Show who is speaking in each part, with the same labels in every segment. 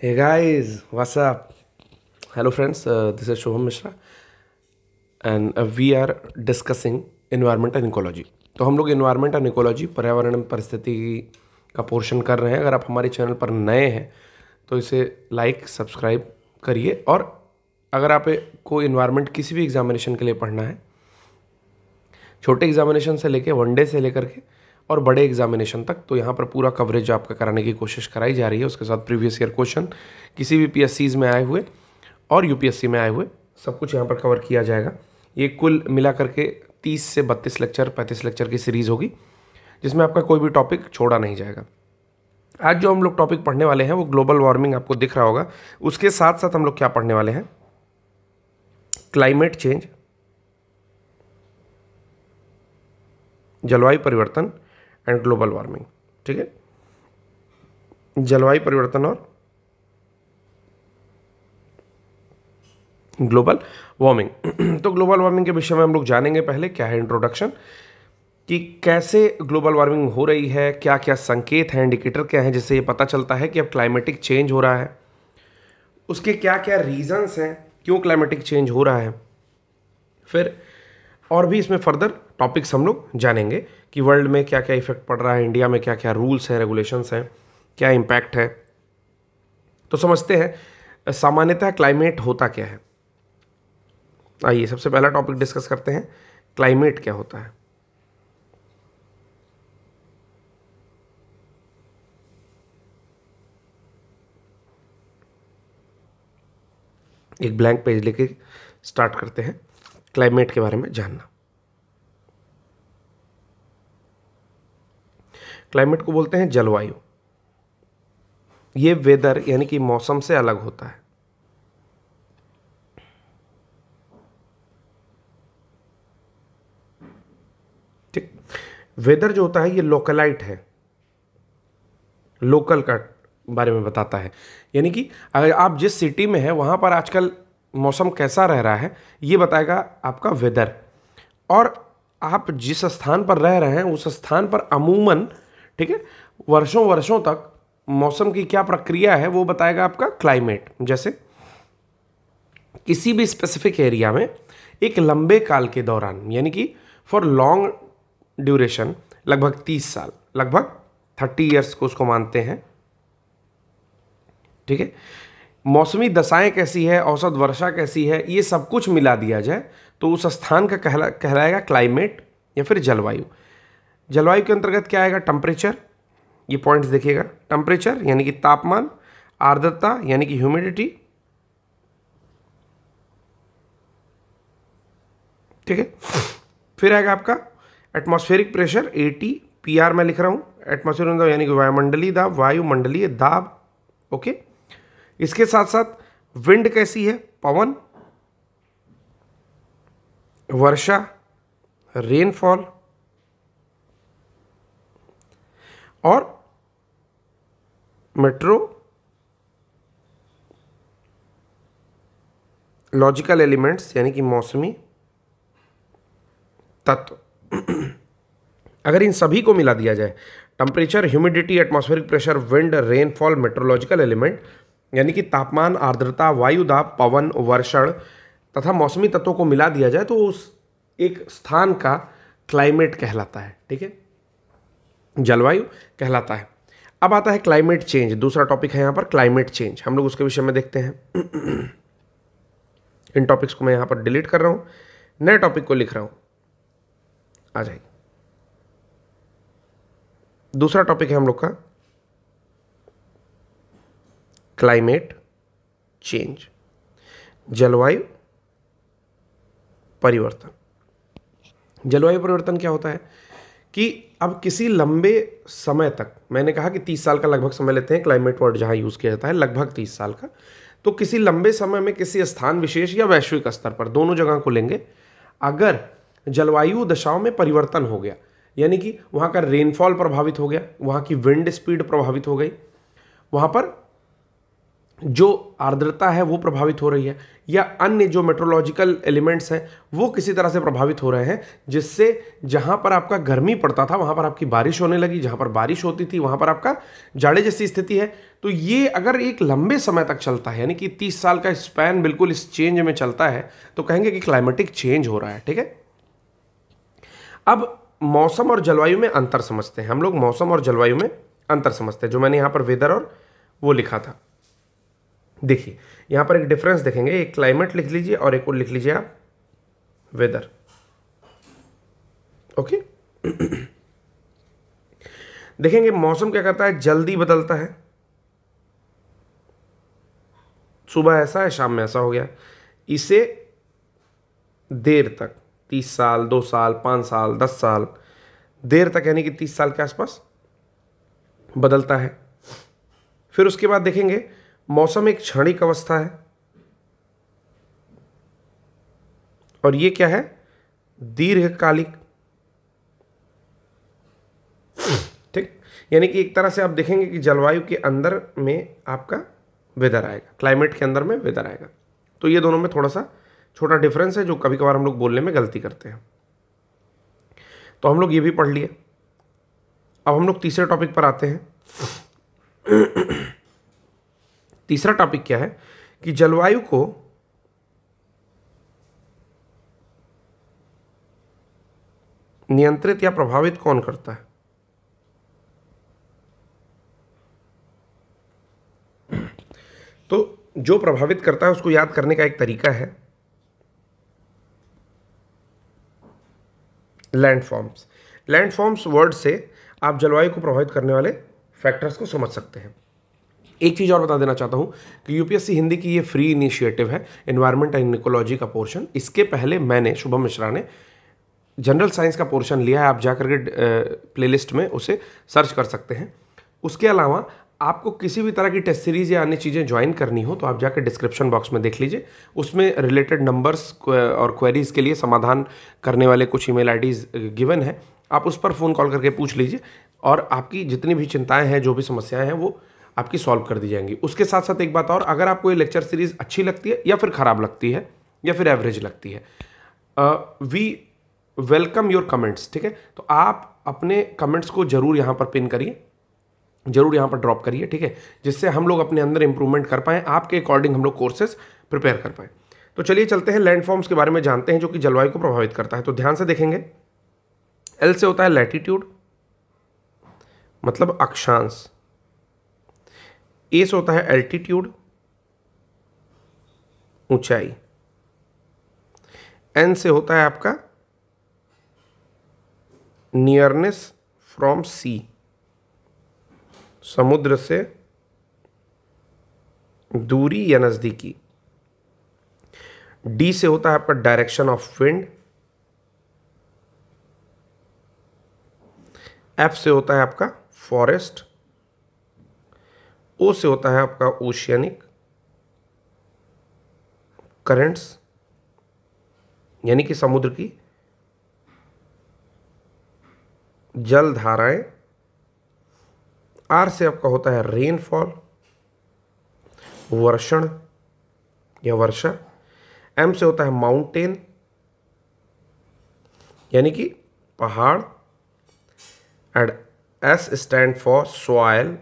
Speaker 1: Hey guys, what's up? Hello friends, uh, this is Shubham Mishra and uh, we are discussing and ecology. तो हम लोग environment and ecology पर्यावरण परिस्थिति का portion कर रहे हैं अगर आप हमारे चैनल पर नए हैं तो इसे लाइक सब्सक्राइब करिए और अगर आप को इन्वायरमेंट किसी भी एग्जामिनेशन के लिए पढ़ना है छोटे एग्जामिनेशन से लेके वनडे से लेकर के और बड़े एग्जामिनेशन तक तो यहाँ पर पूरा कवरेज आपका कराने की कोशिश कराई जा रही है। उसके साथ प्रीवियस ईयर क्वेश्चन किसी भी पी में आए हुए और यूपीएससी में आए हुए, सब कुछ यहाँ पर कवर किया जाएगा। ये कुल मिला करके तीस से बत्तीस लेक्चर पैंतीस लेक्चर की सीरीज़ होगी, जिसमें आपका कोई भी टॉपिक छोड़ा नहीं जाएगा। आज जो हम लोग टॉपिक पढ़ने वाले हैं, वो ग्लोबल वार्मिंग आपको दिख रहा होगा। उसके साथ साथ हम लोग क्या पढ़ने वाले हैं? क्लाइमेट चेंज जलवायु परिवर्तन एंड ग्लोबल वार्मिंग ठीक है? जलवायु परिवर्तन और ग्लोबल वार्मिंग तो ग्लोबल वार्मिंग के विषय में हम लोग जानेंगे पहले क्या है इंट्रोडक्शन कि कैसे ग्लोबल वार्मिंग हो रही है क्या क्या संकेत हैं इंडिकेटर क्या हैं, जिससे ये पता चलता है कि अब क्लाइमेटिक चेंज हो रहा है। उसके क्या क्या रीजंस हैं, क्यों क्लाइमेटिक चेंज हो रहा है। फिर और भी इसमें फर्दर टॉपिक्स हम लोग जानेंगे। कि वर्ल्ड में क्या क्या इफ़ेक्ट पड़ रहा है इंडिया में क्या क्या रूल्स हैं रेगुलेशंस हैं, क्या इम्पैक्ट है। तो समझते हैं, सामान्यतः क्लाइमेट होता क्या है? आइए, सबसे पहला टॉपिक डिस्कस करते हैं क्लाइमेट क्या होता है? एक ब्लैंक पेज लेके स्टार्ट करते हैं क्लाइमेट के बारे में जानना। क्लाइमेट को बोलते हैं जलवायु। ये वेदर यानी कि मौसम से अलग होता है। ठीक। वेदर जो होता है, ये लोकलाइट है। लोकल का बारे में बताता है। यानी कि अगर आप जिस सिटी में है, वहाँ पर आजकल मौसम कैसा रह रहा है, ये बताएगा आपका वेदर। और आप जिस स्थान पर रह रहे हैं, उस स्थान पर अमूमन ठीक है? वर्षों वर्षों तक मौसम की क्या प्रक्रिया है वो बताएगा आपका क्लाइमेट जैसे किसी भी स्पेसिफिक एरिया में एक लंबे काल के दौरान, यानी कि फॉर लॉन्ग ड्यूरेशन लगभग तीस साल, लगभग थर्टी ईयर्स को उसको मानते हैं। ठीक है? मौसमी दशाएँ कैसी है, औसत वर्षा कैसी है, ये सब कुछ मिला दिया जाए तो उस स्थान का कहला, कहलाएगा क्लाइमेट या फिर जलवायु। जलवायु के अंतर्गत क्या आएगा? टेम्परेचर ये पॉइंट्स देखिएगा। टेम्परेचर यानी कि तापमान, आर्द्रता, यानी कि ह्यूमिडिटी ठीक है? फिर आएगा आपका एटमॉस्फेरिक प्रेशर 80 पीआर मैं लिख रहा हूँ। एटमॉस्फेयर यानी कि वायुमंडलीय दाब वायुमंडलीय दाब ओके इसके साथ साथ विंड कैसी है? पवन, वर्षा रेनफॉल और मेट्रो लॉजिकल एलिमेंट्स यानी कि मौसमी तत्व। अगर इन सभी को मिला दिया जाए temperature humidity atmospheric pressure wind rainfall meteorological element यानी कि तापमान, आर्द्रता वायुदाब पवन, वर्षण, तथा मौसमी तत्वों को मिला दिया जाए तो उस एक स्थान का क्लाइमेट कहलाता है, ठीक है? जलवायु कहलाता है। अब आता है क्लाइमेट चेंज दूसरा टॉपिक है यहाँ पर क्लाइमेट चेंज हम लोग उसके विषय में देखते हैं। इन टॉपिक्स को मैं यहाँ पर डिलीट कर रहा हूँ। नए टॉपिक को लिख रहा हूँ। आ जाइए। दूसरा टॉपिक है हम लोग का क्लाइमेट चेंज जलवायु परिवर्तन। जलवायु परिवर्तन क्या होता है? कि अब किसी लंबे समय तक, मैंने कहा कि तीस साल का लगभग समय लेते हैं क्लाइमेट वर्ड जहाँ यूज़ किया जाता है, लगभग तीस साल का। तो किसी लंबे समय में किसी स्थान विशेष या वैश्विक स्तर पर, दोनों जगह को लेंगे, अगर जलवायु दशाओं में परिवर्तन हो गया, यानी कि वहाँ का रेनफॉल प्रभावित हो गया, वहाँ की विंड स्पीड प्रभावित हो गई, वहाँ पर जो आर्द्रता है, वो प्रभावित हो रही है, या अन्य जो मेट्रोलॉजिकल एलिमेंट्स हैं, वो किसी तरह से प्रभावित हो रहे हैं, जिससे जहाँ पर आपका गर्मी पड़ता था, वहाँ पर आपकी बारिश होने लगी, जहाँ पर बारिश होती थी, वहाँ पर आपका जाड़े जैसी स्थिति है। तो ये अगर एक लंबे समय तक चलता है, यानी कि तीस साल का स्पैन बिल्कुल इस चेंज में चलता है तो कहेंगे कि क्लाइमेटिक चेंज हो रहा है, ठीक है? अब मौसम और जलवायु में अंतर समझते हैं। हम लोग मौसम और जलवायु में अंतर समझते हैं, जो मैंने यहाँ पर वेदर और वो लिखा था। देखिए, यहाँ पर एक डिफरेंस देखेंगे। एक क्लाइमेट लिख लीजिए और एक और लिख लीजिए आप वेदर ओके देखेंगे, मौसम क्या करता है? जल्दी बदलता है। सुबह ऐसा है, शाम में ऐसा हो गया। इसे देर तक, तीस साल, दो साल, पाँच साल, दस साल, देर तक, यानी कि तीस साल के आसपास बदलता है। फिर उसके बाद देखेंगे मौसम एक क्षणिक अवस्था है। और ये क्या है? दीर्घकालिक। ठीक? यानी कि एक तरह से आप देखेंगे कि जलवायु के अंदर में आपका वेदर आएगा। क्लाइमेट के अंदर में वेदर आएगा। तो ये दोनों में थोड़ा सा छोटा डिफरेंस है जो कभी कभार हम लोग बोलने में गलती करते हैं। तो हम लोग ये भी पढ़ लिए। अब हम लोग तीसरे टॉपिक पर आते हैं। तीसरा टॉपिक क्या है? कि जलवायु को नियंत्रित या प्रभावित कौन करता है? तो जो प्रभावित करता है, उसको याद करने का एक तरीका है। लैंडफॉर्म्स लैंडफॉर्म्स वर्ड से आप जलवायु को प्रभावित करने वाले फैक्टर्स को समझ सकते हैं। एक चीज़ और बता देना चाहता हूँ कि यूपीएससी हिंदी की ये फ्री इनिशिएटिव है इन्वायरमेंट एंड इकोलॉजी का पोर्शन इसके पहले मैंने, शुभम मिश्रा ने जनरल साइंस का पोर्शन लिया है। आप जा करके प्लेलिस्ट में उसे सर्च कर सकते हैं। उसके अलावा आपको किसी भी तरह की टेस्ट सीरीज़ या अन्य चीज़ें ज्वाइन करनी हो तो आप जाकर डिस्क्रिप्शन बॉक्स में देख लीजिए। उसमें रिलेटेड नंबर्स और क्वेरीज़ के लिए समाधान करने वाले कुछ ईमेल आईडीज़ गिवन है। आप उस पर फ़ोन कॉल करके पूछ लीजिए, और आपकी जितनी भी चिंताएँ हैं, जो भी समस्याएँ हैं, वो आपकी सॉल्व कर दी जाएँगी। उसके साथ साथ एक बात और, अगर आपको ये लेक्चर सीरीज़ अच्छी लगती है या फिर ख़राब लगती है, या फिर एवरेज लगती है वी वेलकम योर कमेंट्स ठीक है? तो आप अपने कमेंट्स को ज़रूर यहाँ पर पिन करिए, ज़रूर यहाँ पर ड्रॉप करिए, ठीक है? जिससे हम लोग अपने अंदर इंप्रूवमेंट कर पाएँ, आपके अकॉर्डिंग हम लोग कोर्सेज प्रिपेयर कर पाएँ। तो चलिए चलते हैं लैंडफॉर्म्स के बारे में जानते हैं, जो कि जलवायु को प्रभावित करता है। तो ध्यान से देखेंगे। एल से होता है लैटिट्यूड मतलब अक्षांश। ए से होता है एल्टीट्यूड ऊंचाई। एन से होता है आपका नियरनेस फ्रॉम सी समुद्र से दूरी या नज़दीकी। डी से होता है आपका डायरेक्शन ऑफ़ विंड एफ़ से होता है आपका फॉरेस्ट ओ से होता है आपका ओशियनिक करंट्स यानी कि समुद्र की जल धाराएँ आर से आपका होता है रेनफॉल वर्षण या वर्षा। एम से होता है माउंटेन यानी कि पहाड़। And S stand for soil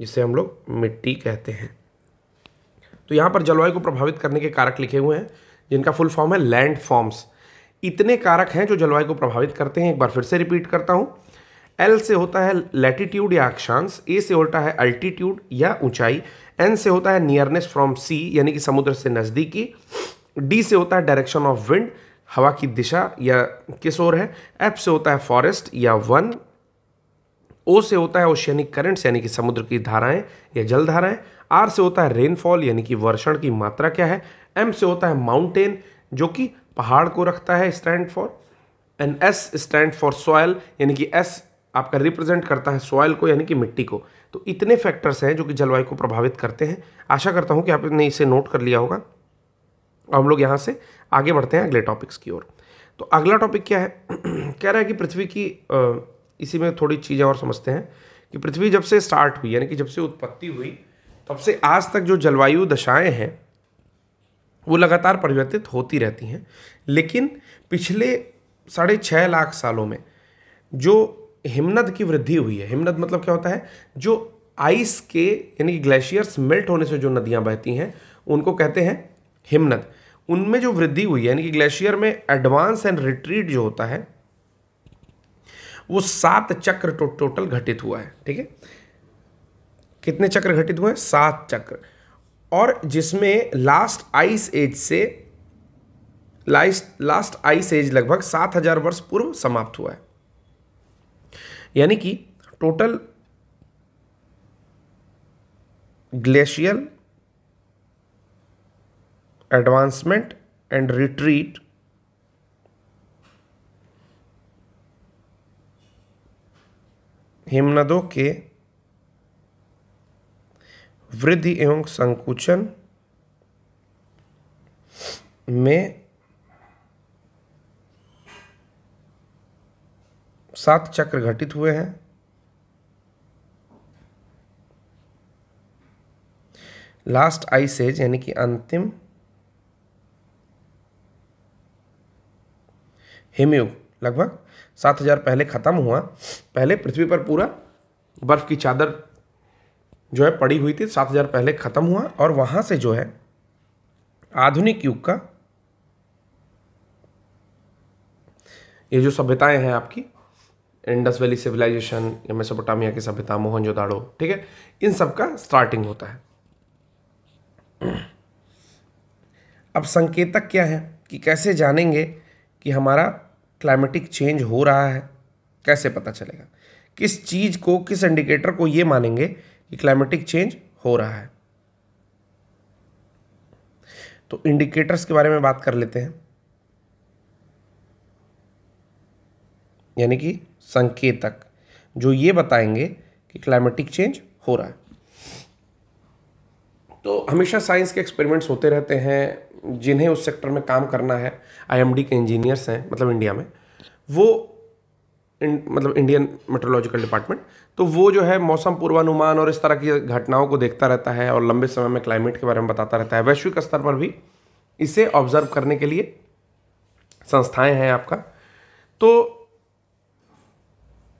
Speaker 1: जिसे हम लोग मिट्टी कहते हैं। तो यहाँ पर जलवायु को प्रभावित करने के कारक लिखे हुए हैं, जिनका फुल फॉर्म है लैंड फॉर्म्स इतने कारक हैं जो जलवायु को प्रभावित करते हैं। एक बार फिर से रिपीट करता हूँ। एल से होता है लैटिट्यूड या अक्षांश ए से होता है अल्टीट्यूड या ऊंचाई एन से होता है नियरनेस फ्रॉम सी यानी कि समुद्र से नज़दीकी डी से होता है डायरेक्शन ऑफ़ विंड हवा की दिशा या किस ओर है एफ़ से होता है फॉरेस्ट या वन ओ से होता है ओशियनिक करंट्स, यानी कि समुद्र की धाराएँ या जल धाराएँ। आर से होता है रेनफॉल, यानी कि वर्षण की मात्रा क्या है? एम से होता है माउंटेन, जो कि पहाड़ को रखता है stand for. And S stand for soil, यानी कि एस आपका रिप्रेजेंट करता है सॉयल को, यानी कि मिट्टी को। तो इतने फैक्टर्स हैं जो कि जलवायु को प्रभावित करते हैं। आशा करता हूँ कि आपने इसे नोट कर लिया होगा। हम लोग यहाँ से आगे बढ़ते हैं अगले टॉपिक्स की ओर। तो अगला टॉपिक क्या है? कह रहा है कि पृथ्वी की इसी में थोड़ी चीज़ें और समझते हैं कि पृथ्वी जब से स्टार्ट हुई, यानी कि जब से उत्पत्ति हुई, तब से आज तक जो जलवायु दशाएँ हैं, वो लगातार परिवर्तित होती रहती हैं। लेकिन पिछले साढ़े छः लाख सालों में जो हिमनद की वृद्धि हुई है, हिमनद मतलब क्या होता है? जो आइस के, यानी कि ग्लेशियर्स मेल्ट होने से जो नदियाँ बहती हैं, उनको कहते हैं हिमनद। उनमें जो वृद्धि हुई है यानी कि ग्लेशियर में एडवांस एंड रिट्रीट जो होता है वो सात चक्र टो, टोटल घटित हुआ है ठीक है? कितने चक्र घटित हुए हैं? सात चक्र। और जिसमें लास्ट आइस एज से लास्ट लास्ट आइस एज लगभग सात हज़ार वर्ष पूर्व समाप्त हुआ है। यानी कि total glacial advancement and retreat हिमनदों के वृद्धि एवं संकुचन में सात चक्र घटित हुए हैं। लास्ट आइस एज, यानी कि अंतिम हिमयुग, लगभग सात हज़ार पहले ख़त्म हुआ, पहले पृथ्वी पर पूरा बर्फ़ की चादर जो है पड़ी हुई थी, सात हज़ार पहले ख़त्म हुआ और वहाँ से जो है आधुनिक युग का ये जो सभ्यताएँ हैं आपकी, इंडस वैली सिविलाइजेशन, या मेसोपोटामिया की सभ्यता मोहनजोदाड़ो ठीक है, इन सब का स्टार्टिंग होता है। अब संकेतक क्या है कि कैसे जानेंगे कि हमारा क्लाइमेटिक चेंज हो रहा है, कैसे पता चलेगा? किस चीज़ को, किस इंडिकेटर को ये मानेंगे कि क्लाइमेटिक चेंज हो रहा है? तो इंडिकेटर्स के बारे में बात कर लेते हैं। यानी कि संकेतक, जो ये बताएँगे कि क्लाइमेटिक चेंज हो रहा है। तो हमेशा साइंस के एक्सपेरिमेंट्स होते रहते हैं जिन्हें उस सेक्टर में काम करना है। आईएमडी के इंजीनियर्स हैं मतलब इंडिया में। वो इन, मतलब इंडियन मेट्रोलॉजिकल डिपार्टमेंट तो वो जो है मौसम पूर्वानुमान और इस तरह की घटनाओं को देखता रहता है और लंबे समय में क्लाइमेट के बारे में बताता रहता है। वैश्विक स्तर पर भी इसे ऑब्ज़र्व करने के लिए संस्थाएँ हैं आपका। तो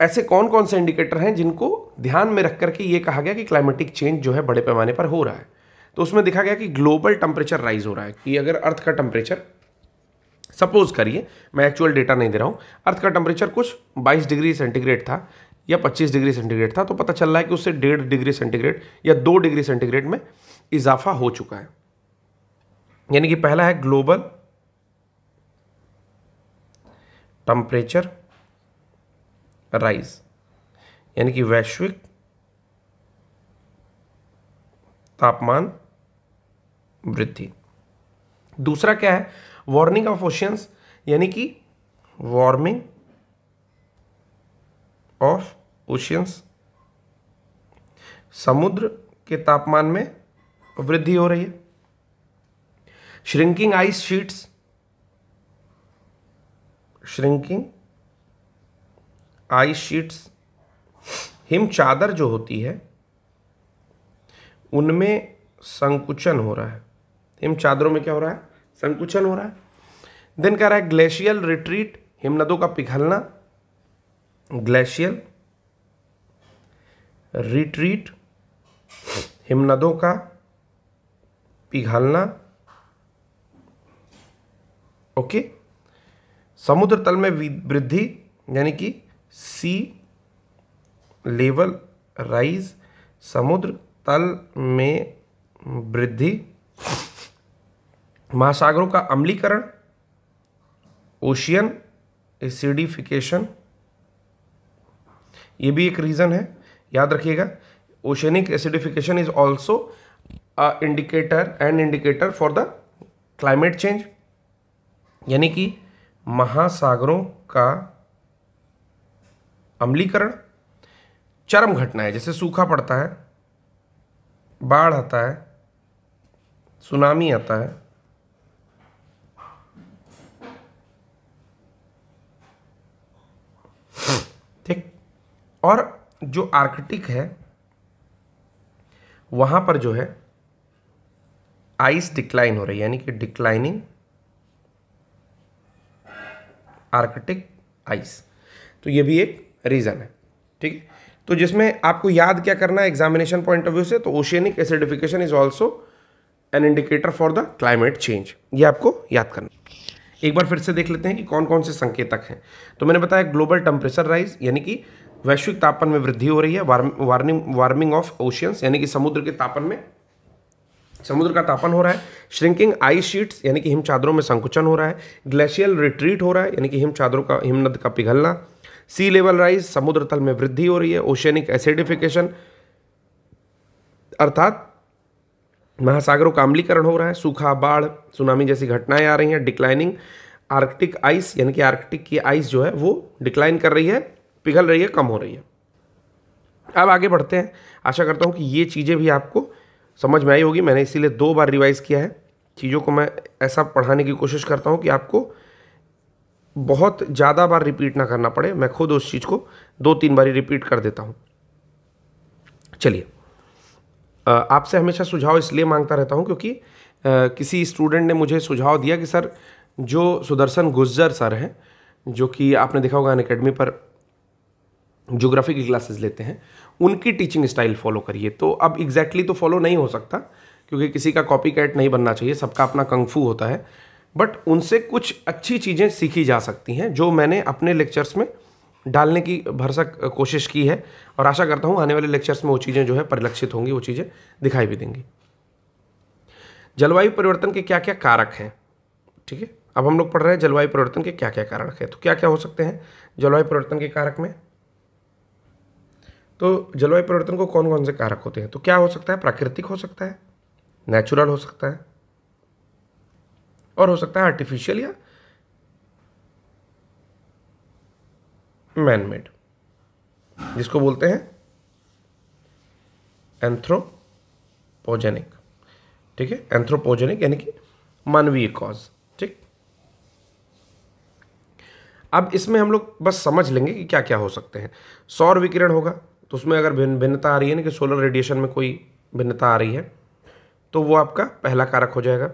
Speaker 1: ऐसे कौन कौन से इंडिकेटर हैं जिनको ध्यान में रख करके ये कहा गया कि क्लाइमेटिक चेंज जो है बड़े पैमाने पर हो रहा है। तो उसमें देखा गया कि ग्लोबल टेम्परेचर राइज हो रहा है कि अगर अर्थ का टेम्परेचर, सपोज़ करिए, मैं एक्चुअल डेटा नहीं दे रहा हूँ, अर्थ का टेम्परेचर कुछ 22 डिग्री सेंटीग्रेड था या 25 डिग्री सेंटीग्रेड था तो पता चल रहा है कि उससे डेढ़ डिग्री सेंटीग्रेड या दो डिग्री सेंटीग्रेड में इजाफा हो चुका है। यानी कि पहला है ग्लोबल टेम्परेचर राइज, यानी कि वैश्विक तापमान वृद्धि। दूसरा क्या है? वार्निंग ऑफ़ ओशियंस यानी कि वार्मिंग ऑफ़ ओशियंस समुद्र के तापमान में वृद्धि हो रही है। Shrinking ice sheets shrinking ice sheets him चादर जो होती है, उनमें संकुचन हो रहा है। हिम चादरों में क्या हो रहा है? संकुचन हो रहा है। देन कह रहा है ग्लेशियल रिट्रीट हिमनदों का पिघलना। ग्लेशियल रिट्रीट हिमनदों का पिघलना। ओके समुद्र तल में वृद्धि, यानी कि सी लेवल राइज समुद्र तल में वृद्धि। महासागरों का अम्लीकरण, ओशियन एसिडिफिकेशन, ये भी एक रीज़न है, याद रखिएगा। Oceanic acidification is also a indicator and indicator for the climate change यानी कि महासागरों का अम्लीकरण, चरम घटना है, जैसे सूखा पड़ता है, बाढ़ आता है, सुनामी आता है ठीक और जो आर्कटिक है, वहाँ पर जो है आइस डिक्लाइन हो रही है, यानी कि डिक्लाइनिंग आर्कटिक आइस तो ये भी एक रीज़न है, ठीक है? तो जिसमें आपको याद क्या करना है एग्जामिनेशन पॉइंट ऑफ़ व्यू से तो oceanic acidification is also an indicator for the climate change ये आपको याद करना एक बार फिर से देख लेते हैं कि कौन कौन से संकेतक हैं। तो मैंने बताया ग्लोबल टेम्परेचर राइज यानी कि वैश्विक तापमान में वृद्धि हो रही है वार्मिंग वार्मिंग ऑफ़ ओशियंस, यानी कि समुद्र के तापन में, समुद्र का तापन हो रहा है, श्रिंकिंग आइस शीट्स, यानी कि हिम चादरों में संकुचन हो रहा है, ग्लेशियल रिट्रीट हो रहा है, यानी कि हिम चादरों का हिमनद का पिघलना सी लेवल राइज समुद्र तल में वृद्धि हो रही है ओशियनिक एसिडिफिकेशन अर्थात महासागरों का अम्लीकरण हो रहा है, सूखा, बाढ़ सुनामी जैसी घटनाएँ आ रही हैं डिक्लाइनिंग आर्कटिक आइस यानी कि आर्कटिक की आइस जो है, वो डिक्लाइन कर रही है पिघल रही है, कम हो रही है। अब आगे बढ़ते हैं। आशा करता हूँ कि ये चीज़ें भी आपको समझ में आई होगी। मैंने इसीलिए दो बार रिवाइज़ किया है। चीज़ों को मैं ऐसा पढ़ाने की कोशिश करता हूँ कि आपको बहुत ज़्यादा बार रिपीट ना करना पड़े। मैं खुद उस चीज़ को दो तीन बारी रिपीट कर देता हूँ। चलिए। आपसे हमेशा सुझाव इसलिए माँगता रहता हूँ क्योंकि किसी स्टूडेंट ने मुझे सुझाव दिया कि सर, जो सुदर्शन गुज्जर सर हैं, जो कि आपने देखा होगा अन अकेडमी पर जोग्राफी की क्लासेस लेते हैं, उनकी टीचिंग स्टाइल फॉलो करिए। तो अब एग्जैक्टली exactly तो फॉलो नहीं हो सकता, क्योंकि किसी का कॉपी कैट नहीं बनना चाहिए, सबका अपना कंगफू होता है। बट उनसे कुछ अच्छी चीज़ें सीखी जा सकती हैं, जो मैंने अपने लेक्चर्स में डालने की भरसक कोशिश की है, और आशा करता हूँ आने वाले लेक्चर्स में वो चीज़ें जो है परिलक्षित होंगी, वो चीज़ें दिखाई भी देंगी। जलवायु परिवर्तन के क्या क्या कारक हैं? ठीक है? अब हम लोग पढ़ रहे हैं जलवायु परिवर्तन के क्या क्या कारक हैं तो क्या क्या हो सकते हैं जलवायु परिवर्तन के कारक में? तो जलवायु परिवर्तन को कौन कौन से कारक होते हैं? तो क्या हो सकता है? प्राकृतिक हो सकता है नेचुरल हो सकता है, और हो सकता है आर्टिफिशियल या मैनमेड जिसको बोलते हैं एंथ्रोपोजेनिक ठीक है? एंथ्रोपोजेनिक यानी कि मानवीय कॉज ठीक? अब इसमें हम लोग बस समझ लेंगे कि क्या क्या हो सकते हैं। सौर विकिरण होगा तो उसमें अगर भिन्न भिन्नता आ रही है ना कि सोलर रेडिएशन में कोई भिन्नता आ रही है तो वो आपका पहला कारक हो जाएगा।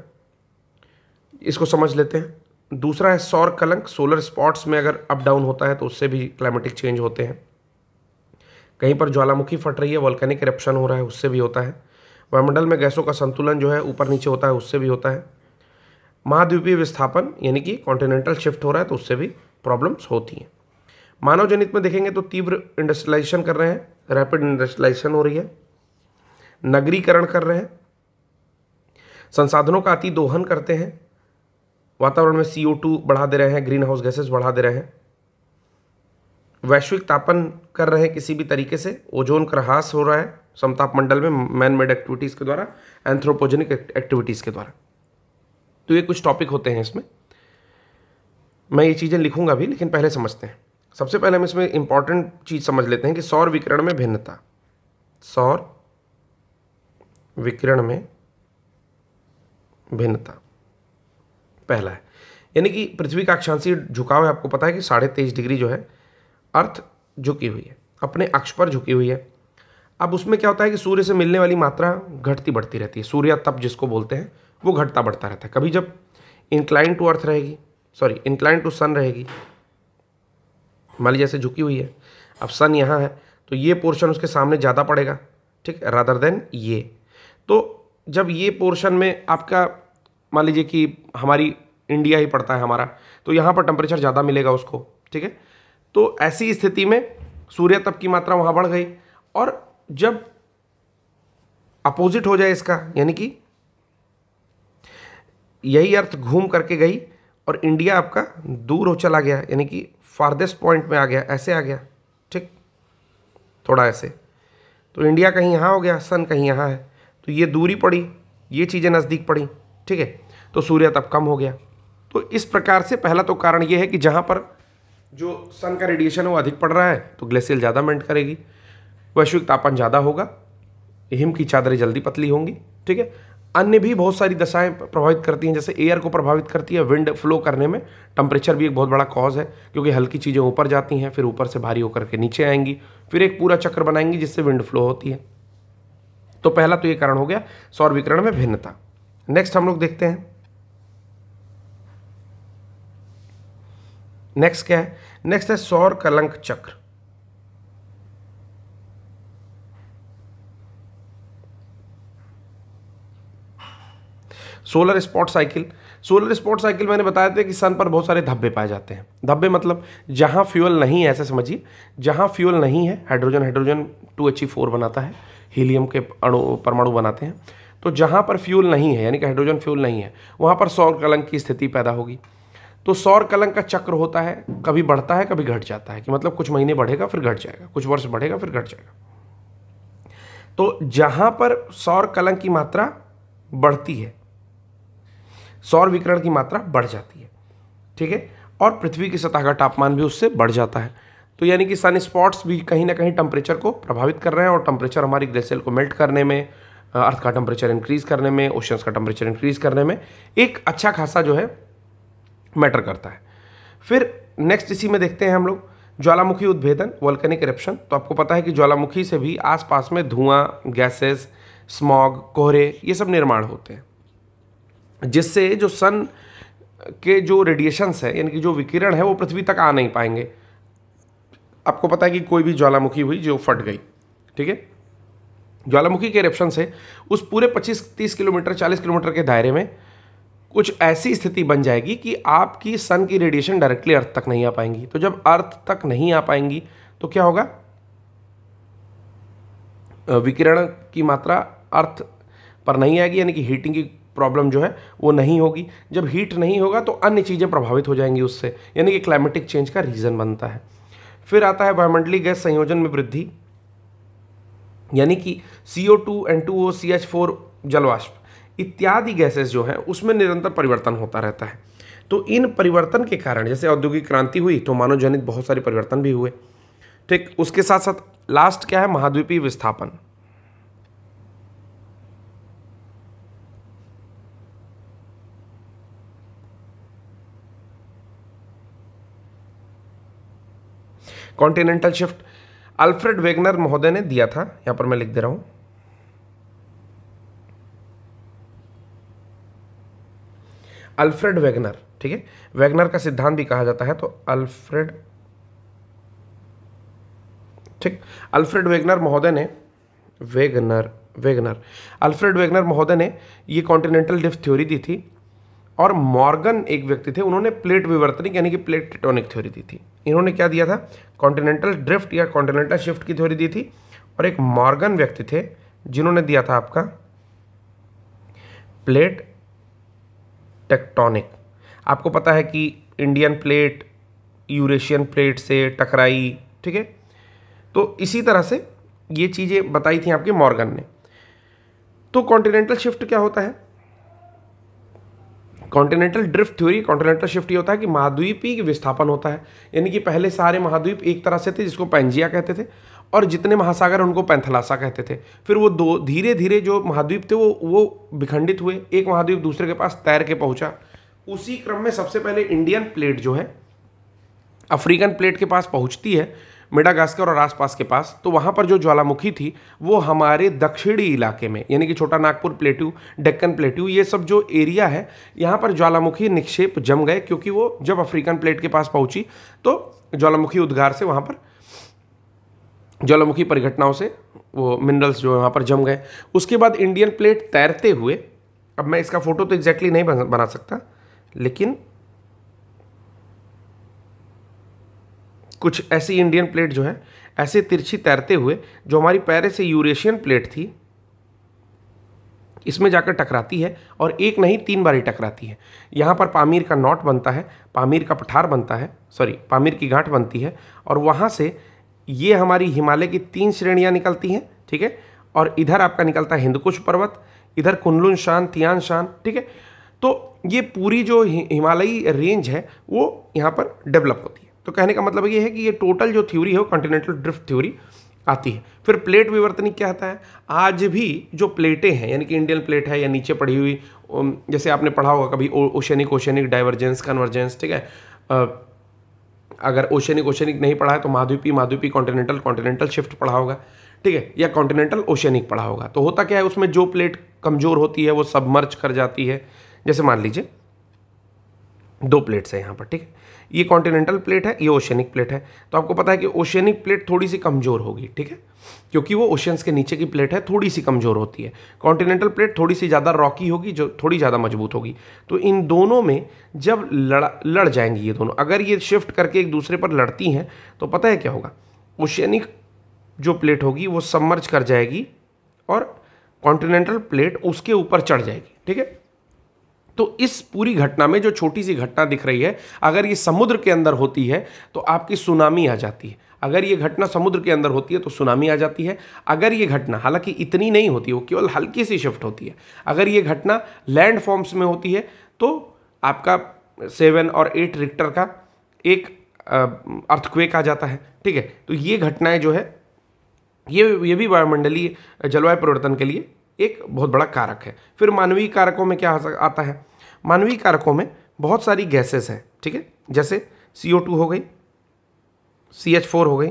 Speaker 1: इसको समझ लेते हैं। दूसरा है सौर कलंक। सोलर स्पॉट्स में अगर अप डाउन होता है तो उससे भी क्लाइमेटिक चेंज होते हैं। कहीं पर ज्वालामुखी फट रही है वॉल्केनिक करप्शन हो रहा है, उससे भी होता है। वायुमंडल में गैसों का संतुलन जो है, ऊपर नीचे होता है, उससे भी होता है। महाद्वीपीय विस्थापन, यानी कि कॉन्टिनेंटल शिफ्ट हो रहा है तो उससे भी प्रॉब्लम्स होती हैं। मानव जनित में देखेंगे तो तीव्र इंडस्ट्रियलाइजेशन कर रहे हैं रैपिड इंडस्ट्रियलाइजेशन हो रही है, नगरीकरण कर रहे हैं, संसाधनों का अति दोहन करते हैं, वातावरण में सी बढ़ा दे रहे हैं ग्रीन हाउस गैसेस बढ़ा दे रहे हैं, वैश्विक तापन कर रहे हैं किसी भी तरीके से ओजोन का ह्रास हो रहा है, समताप मंडल में मैन मेड एक्टिविटीज़ के द्वारा एंथ्रोपोजेनिक एक्टिविटीज़ के द्वारा। तो ये कुछ टॉपिक होते हैं इसमें। मैं ये चीज़ें लिखूँगा भी, लेकिन पहले समझते हैं। सबसे पहले हम इसमें इंपॉर्टेंट चीज़ समझ लेते हैं कि सौर विकिरण में भिन्नता। सौर विकिरण में भिन्नता। पहला है। यानी कि पृथ्वी का अक्षांशीय झुकाव है, आपको पता है कि साढ़े तेईस डिग्री जो है, अर्थ झुकी हुई है, अपने अक्ष पर झुकी हुई है। अब उसमें क्या होता है कि सूर्य से मिलने वाली मात्रा घटती बढ़ती रहती है। सूर्य तप जिसको बोलते हैं, वो घटता बढ़ता रहता है। कभी जब इंक्लाइन टू अर्थ रहेगी सॉरी इंक्लाइन टू सन रहेगी मान लीजिए ऐसे झुकी हुई है। अब सन यहाँ है तो ये पोर्शन उसके सामने ज़्यादा पड़ेगा, ठीक रादर देन ये। तो जब ये पोर्शन में आपका, मान लीजिए कि हमारी इंडिया ही पड़ता है हमारा तो यहाँ पर टेम्परेचर ज़्यादा मिलेगा उसको, ठीक है? तो ऐसी स्थिति में सूर्य तप की मात्रा वहाँ बढ़ गई और जब अपोजिट हो जाए इसका, यानी कि यही अर्थ घूम करके गई और इंडिया आपका दूर हो चला गया, यानी कि फारदेस्ट पॉइंट में आ गया, ऐसे आ गया, ठीक? थोड़ा ऐसे। तो इंडिया कहीं यहाँ हो गया सन कहीं यहाँ है। तो ये दूरी पड़ी, ये चीज़ें नज़दीक पड़ी, ठीक है? तो सूर्य तब कम हो गया। तो इस प्रकार से पहला तो कारण ये है कि जहाँ पर जो सन का रेडिएशन है वो अधिक पड़ रहा है तो ग्लेशियल ज़्यादा मेंट करेगी। वैश्विक तापमान ज़्यादा होगा, हिम की चादरें जल्दी पतली होंगी, ठीक है? अन्य भी बहुत सारी दशाएँ प्रभावित करती हैं, जैसे एयर को प्रभावित करती है विंड फ्लो करने में टेम्परेचर भी एक बहुत बड़ा कॉज है, क्योंकि हल्की चीज़ें ऊपर जाती हैं, फिर ऊपर से भारी होकर के नीचे आएँगी, फिर एक पूरा चक्र बनाएँगी जिससे विंड फ्लो होती है। तो पहला तो ये कारण हो गया सौर विकरण में भिन्नता। नेक्स्ट हम लोग देखते हैं। नेक्स्ट क्या है? नेक्स्ट है सौर कलंक चक्र। Solar spot cycle solar spot cycle मैंने बताया था कि सन पर बहुत सारे धब्बे पाए जाते हैं। धब्बे मतलब जहाँ फ्यूल नहीं है, ऐसे समझिए, जहाँ फ्यूल नहीं है hydrogen hydrogen two H four बनाता है हीलियम के अणु, परमाणु बनाते हैं। तो जहाँ पर फ्यूल नहीं है, यानी कि हाइड्रोजन फ्यूल नहीं है, वहाँ पर सौर कलंक की स्थिति पैदा होगी। तो सौर कलंक का चक्र होता है, कभी बढ़ता है, कभी घट जाता है, कि मतलब कुछ महीने बढ़ेगा, फिर घट जाएगा, कुछ वर्ष बढ़ेगा, फिर घट जाएगा। तो जहाँ पर सौर कलंक की मात्रा बढ़ती है सौर विकिरण की मात्रा बढ़ जाती है, ठीक है? और पृथ्वी की सतह का तापमान भी उससे बढ़ जाता है। तो यानी कि सन स्पॉट्स भी कहीं ना कहीं टेम्परेचर को प्रभावित कर रहे हैं और टेम्परेचर हमारी ग्लेशियर को मेल्ट करने में अर्थ का टेम्परेचर इंक्रीज करने में ओशंस का टेम्परेचर इंक्रीज करने में एक अच्छा खासा जो है मैटर करता है। फिर नेक्स्ट इसी में देखते हैं हम लोग, ज्वालामुखी उद्भेदन वोल्केनिक इरप्शन तो आपको पता है कि ज्वालामुखी से भी आसपास में धुआँ गैसेस स्मॉग कोहरे ये सब निर्माण होते हैं। जिससे जो सन के जो रेडिएशंस है, यानी कि जो विकिरण है, वो पृथ्वी तक आ नहीं पाएँगे। आपको पता है कि कोई भी ज्वालामुखी हुई जो फट गई, ठीक है? ज्वालामुखी के इरप्शन से उस पूरे 25-30 किलोमीटर 40 किलोमीटर के दायरे में कुछ ऐसी स्थिति बन जाएगी कि आपकी सन की रेडिएशन डायरेक्टली अर्थ तक नहीं आ पाएँगी। तो जब अर्थ तक नहीं आ पाएँगी तो क्या होगा? विकिरण की मात्रा अर्थ पर नहीं आएगी, यानी कि हीटिंग की प्रॉब्लम जो है वो नहीं होगी। जब हीट नहीं होगा तो अन्य चीज़ें प्रभावित हो जाएँगी उससे, यानी कि क्लाइमेटिक चेंज का रीज़न बनता है। फिर आता है वायुमंडलीय गैस संयोजन में वृद्धि, यानी कि C O two N two O C H four जलवाष्प, इत्यादि गैसेस जो हैं उसमें निरंतर परिवर्तन होता रहता है। तो इन परिवर्तन के कारण, जैसे औद्योगिक क्रांति हुई तो मानव जनित बहुत सारे परिवर्तन भी हुए। ठीक, उसके साथ साथ लास्ट क्या है? महाद्वीपीय विस्थापन। कॉन्टिनेंटल शिफ्ट अल्फ्रेड वेगनर महोदय ने दिया था। यहाँ पर मैं लिख दे रहा हूँ। अल्फ्रेड वेगनर ठीक है? वेगनर का सिद्धांत भी कहा जाता है तो अल्फ्रेड ठीक? अल्फ्रेड वेगनर महोदय ने वेगनर वेगनर अल्फ्रेड वेगनर महोदय ने ये कॉन्टिनेंटल डिफ्ट थ्योरी दी थी। और मॉर्गन एक व्यक्ति थे, उन्होंने प्लेट विवर्तनिक यानी कि प्लेट टेटोनिक थ्योरी दी थी। इन्होंने क्या दिया था? कॉन्टिनेंटल ड्रिफ्ट या कॉन्टिनेंटल शिफ्ट की थ्योरी दी थी। और एक मॉर्गन व्यक्ति थे, जिन्होंने दिया था आपका प्लेट टेक्टोनिक। आपको पता है कि इंडियन प्लेट, यूरेशियन प्लेट से टकराई, ठीक है? तो इसी तरह से ये चीज़ें बताई थी आपके मॉर्गन ने। तो कॉन्टिनेंटल शिफ्ट क्या होता है? Continental drift theory continental shift ये होता है कि महाद्वीप ही विस्थापन होता है। यानी कि पहले सारे महाद्वीप एक तरह से थे, जिसको पैंजिया कहते थे, और जितने महासागर उनको पैंथलासा कहते थे। फिर वो दो धीरे धीरे जो महाद्वीप थे, वो वो विखंडित हुए। एक महाद्वीप दूसरे के पास तैर के पहुँचा। उसी क्रम में सबसे पहले इंडियन प्लेट जो है अफ्रीकन प्लेट के पास पहुँचती है। मेडागास्कर और आसपास के पास तो वहाँ पर जो ज्वालामुखी थी, वो हमारे दक्षिणी इलाके में, यानी कि छोटा नागपुर प्लेट्यू डेक्कन प्लेट्यू ये सब जो एरिया है, यहाँ पर ज्वालामुखी निक्षेप जम गए, क्योंकि वो जब अफ्रीकन प्लेट के पास पहुँची तो ज्वालामुखी उद्गार से वहाँ पर, ज्वालामुखी परिघटनाओं से वो मिनरल्स जो वहाँ पर जम गए। उसके बाद इंडियन प्लेट तैरते हुए, अब मैं इसका फ़ोटो तो एग्जैक्टली नहीं बना सकता, लेकिन कुछ ऐसी इंडियन प्लेट जो है, ऐसे तिरछी तैरते हुए, जो हमारी पैरे से यूरेशियन प्लेट थी, इसमें जाकर टकराती है और एक नहीं, तीन बार ही टकराती है। यहाँ पर पामीर का नॉट बनता है, पामीर का पठार बनता है सॉरी पामीर की गांठ बनती है और वहाँ से ये हमारी हिमालय की तीन श्रेणियाँ निकलती हैं, ठीक है? और इधर आपका निकलता है हिंदकुश पर्वत, इधर कुनलुन शान, तियान शान, ठीक है? तो ये पूरी जो हिमालयी रेंज है, वो यहाँ पर डेवलप होती है। तो कहने का मतलब ये है कि ये टोटल जो थ्योरी है वो कॉन्टिनेंटल ड्रिफ्ट थ्योरी आती है। फिर प्लेट विवर्तनिक क्या आता है? आज भी जो प्लेटें हैं, यानी कि इंडियन प्लेट है या नीचे पड़ी हुई जैसे आपने पढ़ा होगा कभी ओशनिक ओशनिक डाइवर्जेंस कन्वर्जेंस ठीक है? अगर ओशनिक ओशनिक नहीं पढ़ा है तो माधुपी माधुपी कॉन्टिनेंटल कॉन्टिनेंटल शिफ्ट पढ़ा होगा, ठीक है? या कॉन्टिनेंटल ओशनिक पढ़ा होगा। तो होता क्या है, उसमें जो प्लेट कमज़ोर होती है, वो सबमर्ज कर जाती है। जैसे मान लीजिए दो प्लेट्स है यहाँ पर, ठीक है? ये कॉन्टिनेंटल प्लेट है, ये ओशियनिक प्लेट है। तो आपको पता है कि ओशियनिक प्लेट थोड़ी सी कमज़ोर होगी, ठीक है? क्योंकि वो ओशियंस के नीचे की प्लेट है, थोड़ी सी कमज़ोर होती है। कॉन्टिनेंटल प्लेट थोड़ी सी ज़्यादा रॉकी होगी, जो थोड़ी ज़्यादा मज़बूत होगी। तो इन दोनों में जब लड़ लड़ जाएँगी ये दोनों, अगर ये शिफ्ट करके एक दूसरे पर लड़ती हैं तो पता है क्या होगा? ओशियनिक जो प्लेट होगी, वो सबमर्ज कर जाएगी और कॉन्टिनेंटल प्लेट उसके ऊपर चढ़ जाएगी, ठीक है? तो इस पूरी घटना में जो छोटी सी घटना दिख रही है, अगर ये समुद्र के अंदर होती है तो आपकी सुनामी आ जाती है। अगर ये घटना समुद्र के अंदर होती है तो सुनामी आ जाती है। अगर ये घटना, हालाँकि इतनी नहीं होती, वो केवल हल्की सी शिफ्ट होती है। अगर ये घटना लैंड फॉर्म्स में होती है तो आपका सेवन और एट रिक्टर का एक अर्थक्वेक आ जाता है। ठीक है? तो ये घटनाएँ जो है, ये ये भी वायुमंडलीय जलवायु परिवर्तन के लिए एक बहुत बड़ा कारक है। फिर मानवीय कारकों में क्या आता है? मानवीय कारकों में बहुत सारी गैसेस हैं, ठीक है? जैसे सी ओ टू हो गई सी एच फोर हो गई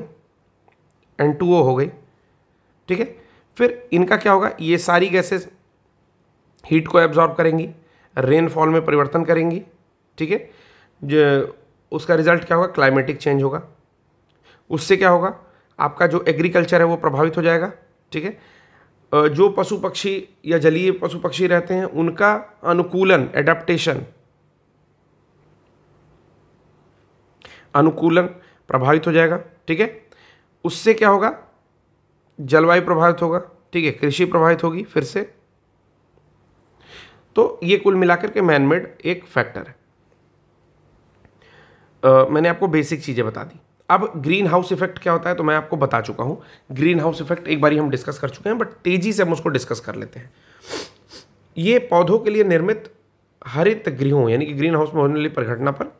Speaker 1: एन टू ओ हो गई, ठीक है? फिर इनका क्या होगा? ये सारी गैसेस हीट को एब्जॉर्ब करेंगी रेनफॉल में परिवर्तन करेंगी, ठीक है? जो, उसका रिज़ल्ट क्या होगा? क्लाइमेटिक चेंज होगा। उससे क्या होगा? आपका जो एग्रीकल्चर है वो प्रभावित हो जाएगा, ठीक है? जो पशु पक्षी या जलीय पशु पक्षी रहते हैं उनका अनुकूलन एडेप्टेशन अनुकूलन प्रभावित हो जाएगा ठीक है? उससे क्या होगा? जलवायु प्रभावित होगा ठीक है? कृषि प्रभावित होगी फिर से। तो ये कुल मिलाकर के मैनमेड एक फैक्टर है। आ, मैंने आपको बेसिक चीज़ें बता दी। अब ग्रीन हाउस इफ़ेक्ट क्या होता है तो मैं आपको बता चुका हूँ। ग्रीन हाउस इफ़ेक्ट एक बार हम डिस्कस कर चुके हैं बट तेज़ी से हम उसको डिस्कस कर लेते हैं। ये पौधों के लिए निर्मित हरित गृहों, यानी कि ग्रीन हाउस में होने वाली परिघटना पर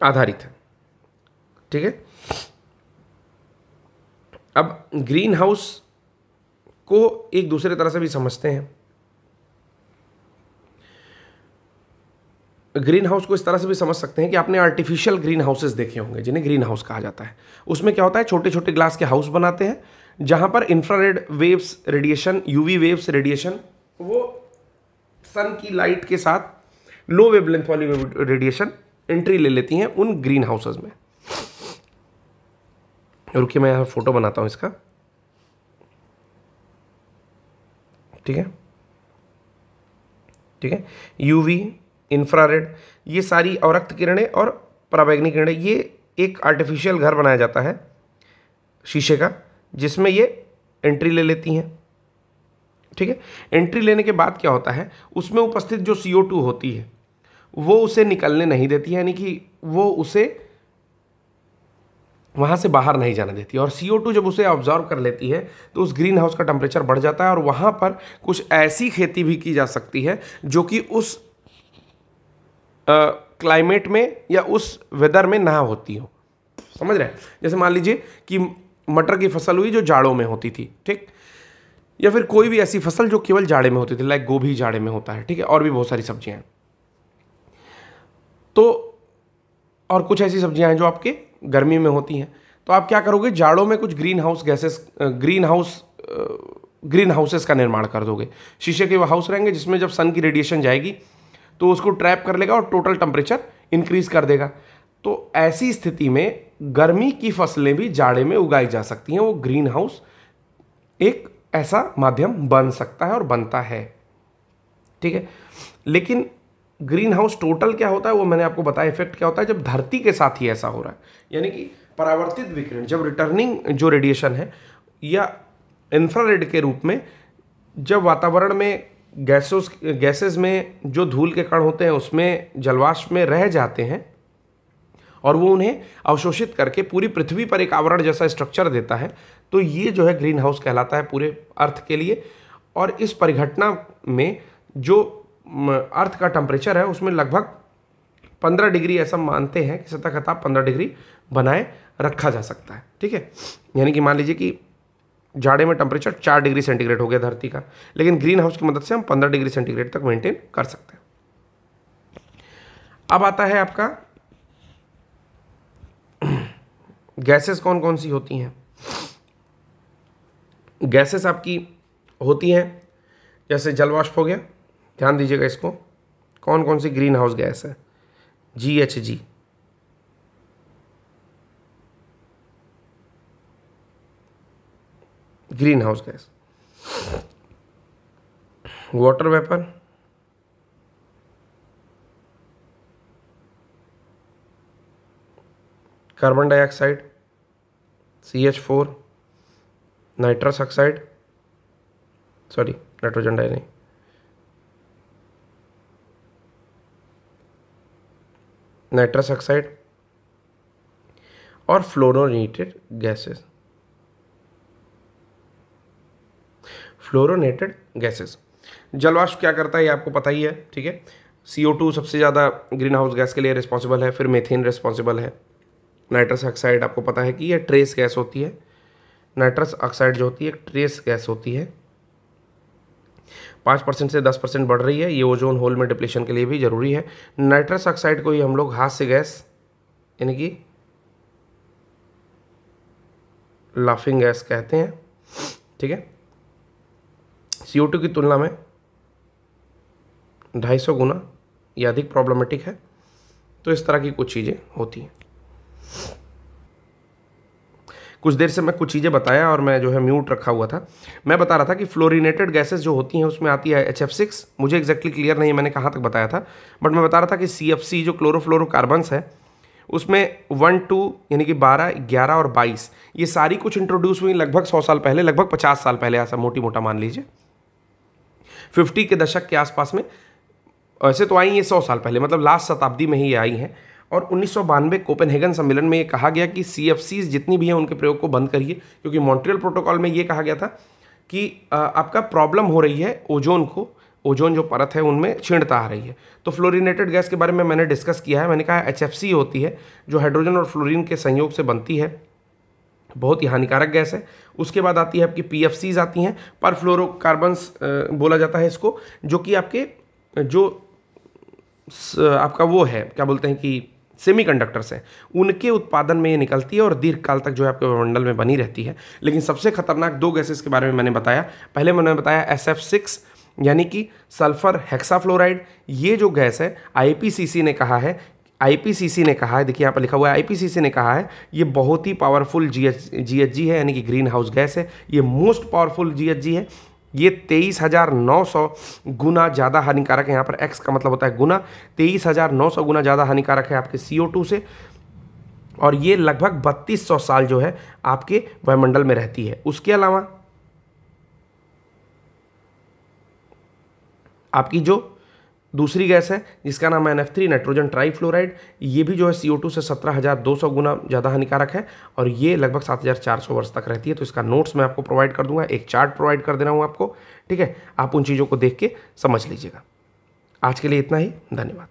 Speaker 1: आधारित है। ठीक है? अब ग्रीन हाउस को एक दूसरे तरह से भी समझते हैं। ग्रीन हाउस को इस तरह से भी समझ सकते हैं कि आपने आर्टिफिशियल ग्रीन हाउसेस देखे होंगे, जिन्हें ग्रीन हाउस कहा जाता है। उसमें क्या होता है? छोटे छोटे ग्लास के हाउस बनाते हैं, जहाँ पर infrared waves radiation UV waves radiation वो सन की लाइट के साथ लो वेवलेंथ वाली रेडिएशन एंट्री ले लेती हैं उन ग्रीन हाउसेज में। रुकिए, मैं यहाँ फ़ोटो बनाता हूँ इसका। ठीक है? ठीक है? यूवी इंफ्रारेड ये सारी अवरक्त किरणें और पराबैग्निक किरणें, ये एक आर्टिफिशियल घर बनाया जाता है शीशे का, जिसमें ये एंट्री ले लेती हैं। ठीक है? एंट्री लेने के बाद क्या होता है? उसमें उपस्थित जो सी होती है, वो उसे निकलने नहीं देती, यानी कि वो उसे वहाँ से बाहर नहीं जाने देती। और सी जब उसे ऑब्जॉर्व कर लेती है तो उस ग्रीन हाउस का टेम्परेचर बढ़ जाता है और वहाँ पर कुछ ऐसी खेती भी की जा सकती है, जो कि उस क्लाइमेट में या उस वेदर में ना होती हो। समझ रहे हैं? जैसे मान लीजिए कि मटर की फ़सल हुई जो जाड़ों में होती थी, ठीक? या फिर कोई भी ऐसी फ़सल जो केवल जाड़े में होती थी लाइक गोभी जाड़े में होता है, ठीक है? और भी बहुत सारी सब्ज़ियाँ तो और कुछ ऐसी सब्ज़ियाँ हैं जो आपके गर्मी में होती हैं। तो आप क्या करोगे? जाड़ों में कुछ green house gases green house green houses का निर्माण कर दोगे। शीशे के वो हाउस रहेंगे जिसमें जब सन की रेडिएशन जाएगी तो उसको ट्रैप कर लेगा और टोटल टेम्परेचर इंक्रीज कर देगा। तो ऐसी स्थिति में गर्मी की फ़सलें भी जाड़े में उगाई जा सकती हैं। वो ग्रीन हाउस एक ऐसा माध्यम बन सकता है और बनता है। ठीक है? लेकिन ग्रीन हाउस टोटल क्या होता है? वो मैंने आपको बताया, इफ़ेक्ट क्या होता है? जब धरती के साथ ही ऐसा हो रहा है, यानी कि परावर्तित विकिरण, जब रिटर्निंग जो रेडिएशन है, या इंफ्रारेड के रूप में, जब वातावरण में गैसोस, गैसेस में जो धूल के कण होते हैं, उसमें जलवाष्प में रह जाते हैं और वो उन्हें अवशोषित करके पूरी पृथ्वी पर एक आवरण जैसा स्ट्रक्चर देता है। तो ये जो है ग्रीन हाउस कहलाता है पूरे अर्थ के लिए और इस परिघटना में जो अर्थ का टेम्परेचर है, उसमें लगभग पंद्रह डिग्री ऐसा मानते हैं कि सतह का पंद्रह डिग्री बनाए रखा जा सकता है। ठीक है? यानी कि मान लीजिए कि जाड़े में टेम्परेचर चार डिग्री सेंटीग्रेड हो गया धरती का। लेकिन ग्रीन हाउस की मदद से हम पंद्रह डिग्री सेंटीग्रेड तक मेंटेन कर सकते हैं। अब आता है आपका। गैसेस कौन कौन सी होती हैं? गैसेस आपकी होती हैं, जैसे जलवाष्प हो गया। ध्यान दीजिएगा इसको। कौन कौन सी ग्रीन हाउस गैस है? G H G green house gas. Water vapour carbon dioxide C H four nitrous oxide, sorry, nitrogen di नहीं। नाइट्रस ऑक्साइड और फ्लोरोनेटेड गैसेस। फ्लोरोनेटेड गैसेस जलवाष्प क्या करता है, ये आपको पता ही है, ठीक है? सी सबसे ज़्यादा ग्रीन हाउस गैस के लिए रिस्पॉन्सिबल है, फिर मेथेन रिस्पॉन्सिबल है। नाइट्रस ऑक्साइड आपको पता है कि यह ट्रेस गैस होती है। नाइट्रस ऑक्साइड जो होती है ट्रेस गैस होती है। पाँच परसेंट से दस परसेंट बढ़ रही है, ये ओजोन होल में डिप्लेशन के लिए भी ज़रूरी है। नाइट्रस ऑक्साइड को ही हम लोग हाथ से गैस यानी कि लाफिंग गैस कहते हैं, ठीक है? सी की तुलना में 250 गुना ये अधिक प्रॉब्लमेटिक है। तो इस तरह की कुछ चीज़ें होती हैं। कुछ देर से मैं कुछ चीज़ें बताया और मैं जो है म्यूट रखा हुआ था। मैं बता रहा था कि फ्लोरिनेटेड गैसेस जो होती हैं, उसमें आती है एच एफ़ सिक्स मुझे एक्जैक्टली क्लियर नहीं, मैंने कहाँ तक बताया था। बट मैं बता रहा था कि सी एफ़ सी जो क्लोरोफ्लोरोकार्बन्स है, उसमें वन टू यानी कि बारह, ग्यारह और बाईस, ये सारी कुछ इंट्रोड्यूस हुई लगभग सौ साल पहले, लगभग पचास साल पहले, ऐसा मोटी मोटा मान लीजिए। फिफ्टी के दशक के आसपास में, ऐसे तो आई ये सौ साल पहले मतलब लास्ट शताब्दी में ही ये आई हैं। और उन्नीस सौ बानवे कोपेनहेगन सम्मेलन में ये कहा गया कि सीएफसी जितनी भी हैं उनके प्रयोग को बंद करिए, क्योंकि मॉन्ट्रियल प्रोटोकॉल में ये कहा गया था कि आपका प्रॉब्लम हो रही है ओजोन को, ओजोन जो परत है उनमें छीणता आ रही है। तो फ्लोरिनेटेड गैस के बारे में मैंने डिस्कस किया है, मैंने कहा एचएफसी होती है, जो हाइड्रोजन और फ्लोरीन के संयोग से बनती है बहुत ही हानिकारक गैस है। उसके बाद आती है आपकी पी आती हैं, पर फ्लोरोकार्बन्स बोला जाता है इसको, जो कि आपके, जो आपका वो है, क्या बोलते हैं कि सेमी कंडक्टर्स हैं, उनके उत्पादन में ये निकलती है और दीर्घकाल तक जो है आपके वायुमंडल में बनी रहती है। लेकिन सबसे खतरनाक दो गैसेस के बारे में मैंने बताया। पहले मैंने बताया एस एफ़ सिक्स यानी कि सल्फ़र हेक्साफ्लोराइड ये जो गैस है आईपीसीसी ने कहा है आईपीसीसी ने कहा है, देखिए यहाँ पर लिखा हुआ है आईपीसीसी ने कहा है, ये बहुत ही पावरफुल जी जी है, यानी कि ग्रीन हाउस गैस है, ये मोस्ट पावरफुल जीएचजी है, ये तेईस हज़ार नौ सौ गुना ज़्यादा हानिकारक है, यहाँ पर एक्स का मतलब होता है गुना, तेईस हज़ार नौ सौ गुना ज़्यादा हानिकारक है आपके सी से, और ये लगभग बत्तीस साल जो है आपके वायुमंडल में रहती है। उसके अलावा, आपकी जो दूसरी गैस है, जिसका नाम N F three nitrogen trifluoride ये भी जो है सी से सत्रह हज़ार दो सौ गुना ज़्यादा हानिकारक है, और ये लगभग सात हज़ार चार सौ वर्ष तक रहती है। तो इसका नोट्स मैं आपको प्रोवाइड कर दूँगा, एक चार्ट प्रोवाइड कर दे रहा हूँ आपको, ठीक है? आप उन चीज़ों को देख के समझ लीजिएगा। आज के लिए इतना ही, धन्यवाद।